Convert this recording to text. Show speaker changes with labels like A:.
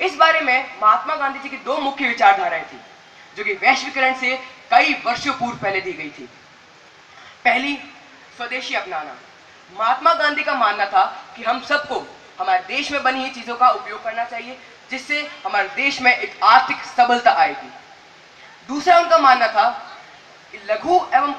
A: इस बारे में महात्मा गांधी जी की दो मुख्य विचारधाराएँ थी, जो कि वैश्वीकरण से कई वर्षों पूर्व पहले दी गई थी। पहली, स्वदेशी अपनाना। महात्मा गांधी का मानना था कि हम सबको हमारे देश में बनी हुई चीज़ों का उपयोग करना चाहिए, जिससे हमारे देश में एक आर्थिक सबलता आएगी। दूसरा उनका मानना था कि लघु एवं